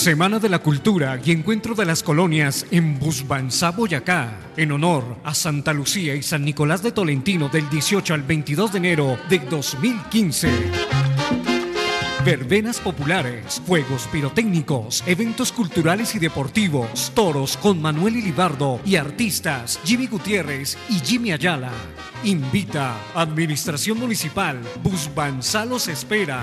Semana de la Cultura y Encuentro de las Colonias en Busbanzá, Boyacá, en honor a Santa Lucía y San Nicolás de Tolentino del 18 al 22 de enero de 2015. Verbenas populares, fuegos pirotécnicos, eventos culturales y deportivos, toros con Manuel Ilibardo y artistas Jimmy Gutiérrez y Jimmy Ayala. Invita Administración Municipal, Busbanzá los espera.